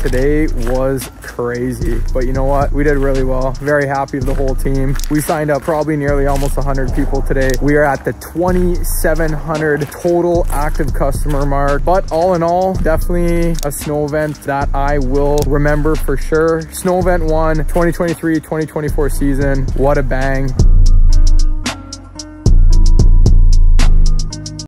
today was crazy. But you know what? We did really well. Very happy with the whole team. We signed up probably nearly almost 100 people today. We are at the 2,700 total active customer mark. But all in all, definitely a snow event that I will remember for sure. Snow event one, 2023-2024 season. What a bang.